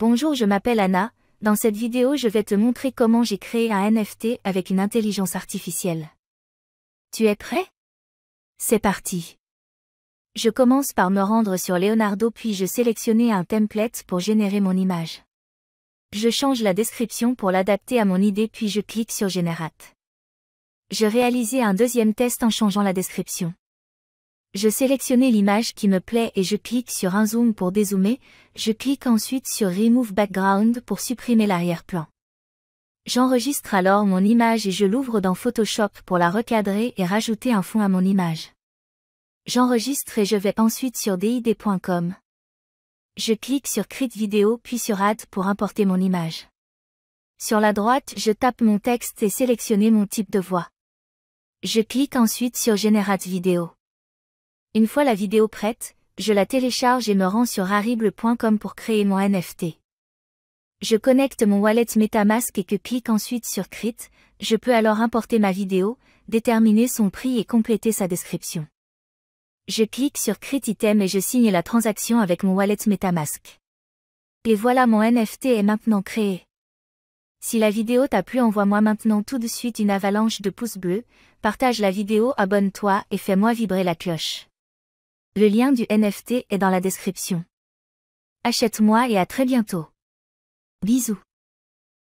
Bonjour, je m'appelle Anna. Dans cette vidéo, je vais te montrer comment j'ai créé un NFT avec une intelligence artificielle. Tu es prêt? C'est parti. Je commence par me rendre sur Leonardo puis je sélectionner un template pour générer mon image. Je change la description pour l'adapter à mon idée puis je clique sur Generate. Je réalisais un deuxième test en changeant la description. Je sélectionnais l'image qui me plaît et je clique sur un zoom pour dézoomer, je clique ensuite sur Remove Background pour supprimer l'arrière-plan. J'enregistre alors mon image et je l'ouvre dans Photoshop pour la recadrer et rajouter un fond à mon image. J'enregistre et je vais ensuite sur did.com. Je clique sur Create Video puis sur Add pour importer mon image. Sur la droite, je tape mon texte et sélectionner mon type de voix. Je clique ensuite sur Generate Video. Une fois la vidéo prête, je la télécharge et me rends sur rarible.com pour créer mon NFT. Je connecte mon wallet MetaMask et que clique ensuite sur Crit, je peux alors importer ma vidéo, déterminer son prix et compléter sa description. Je clique sur Crit Item et je signe la transaction avec mon wallet MetaMask. Et voilà mon NFT est maintenant créé. Si la vidéo t'a plu envoie-moi maintenant tout de suite une avalanche de pouces bleus, partage la vidéo, abonne-toi et fais-moi vibrer la cloche. Le lien du NFT est dans la description. Achète-moi et à très bientôt. Bisous.